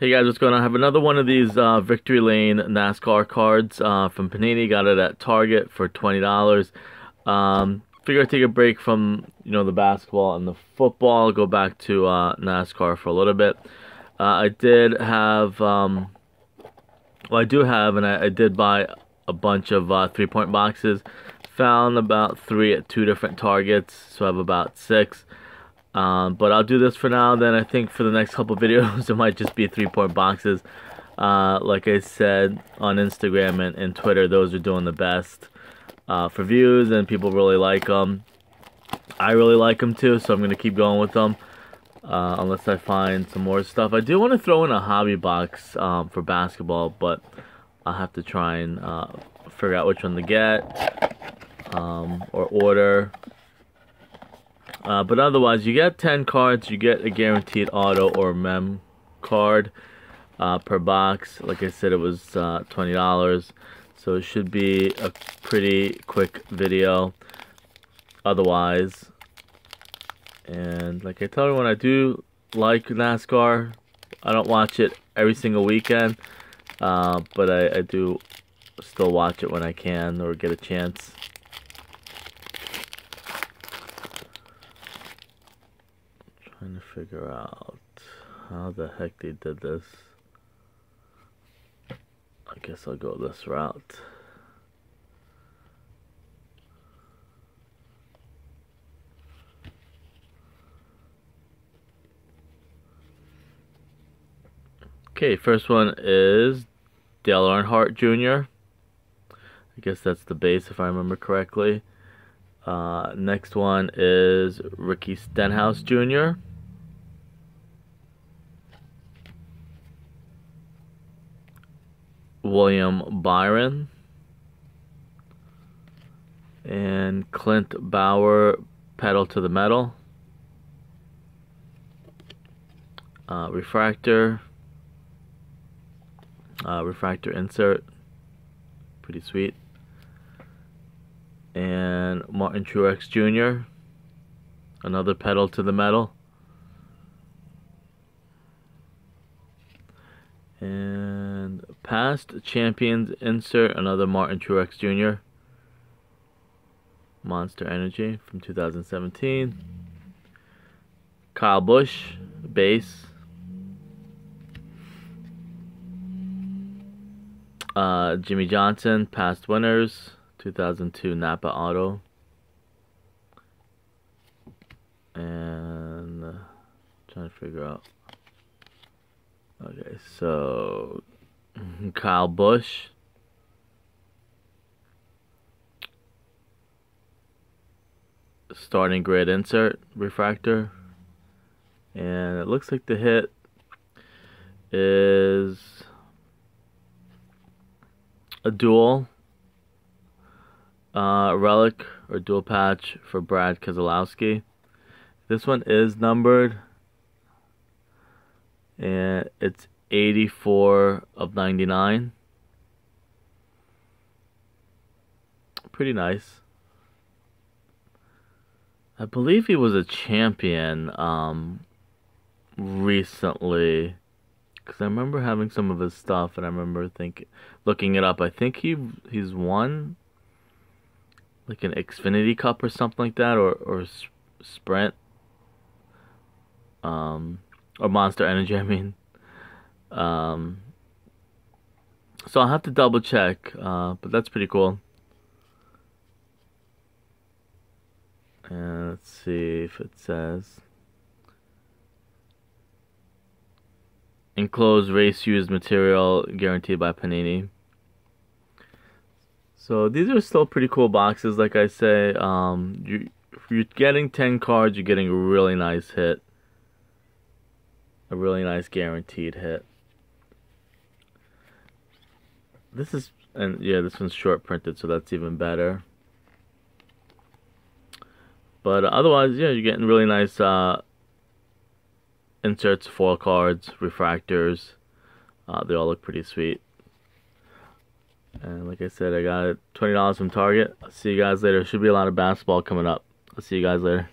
Hey guys, what's going on? I have another one of these uh, Victory Lane NASCAR cards uh, from Panini. Got it at Target for twenty dollars. Um, figure I'd take a break from you know the basketball and the football. Go back to uh, NASCAR for a little bit. Uh, I did have, um, well, I do have, and I, I did buy a bunch of uh, three point boxes. Found about three at two different Targets, so I have about six. Um, but I'll do this for now. Then I think for the next couple videos, it might just be three point boxes. Uh, like I said on Instagram and, and Twitter, those are doing the best uh, for views, and people really like them. I really like them too, so I'm gonna keep going with them. Uh, unless I find some more stuff. I do want to throw in a hobby box um, for basketball, but I'll have to try and uh, figure out which one to get um, or order. Uh, but otherwise, you get 10 cards, you get a guaranteed auto or mem card uh, per box. Like I said, it was uh, $20. So it should be a pretty quick video otherwise. And like I tell everyone, I do like NASCAR. I don't watch it every single weekend, uh, but I, I do still watch it when I can or get a chance. Trying to figure out how the heck they did this. I guess I'll go this route. Okay, first one is Dale Earnhardt Jr. I guess that's the base if I remember correctly. Uh, next one is Ricky Stenhouse Jr. William Byron. And Clint Bowyer, Pedal to the Metal. Uh, refractor. Uh, refractor insert. Pretty sweet. And Martin Truex Jr. Another pedal to the metal. And past champions insert another Martin Truex Jr. Monster Energy from 2017. Kyle Busch base. Uh, Jimmie Johnson past winners 2002 Napa Auto. And uh, trying to figure out Okay, so Kyle Busch. Starting grid insert refractor. And it looks like the hit is a dual uh, relic or dual patch for Brad Keselowski. This one is numbered and it's 84 of 99 pretty nice. I believe he was a champion um recently because I remember having some of his stuff and I remember thinking looking it up. I think he he's won like an Xfinity Cup or something like that or or Sprint. Um or Monster Energy, I mean. Um, so I'll have to double check, uh, but that's pretty cool. And let's see if it says enclosed race used material guaranteed by Panini. So these are still pretty cool boxes, like I say. Um, you, if you're getting 10 cards, you're getting a really nice hit a really nice guaranteed hit. This is, and yeah, this one's short printed, so that's even better. But otherwise, yeah, you're getting really nice uh, inserts, foil cards, refractors. Uh, they all look pretty sweet. And like I said, I got it $20 from Target. I'll see you guys later. Should be a lot of basketball coming up. I'll see you guys later.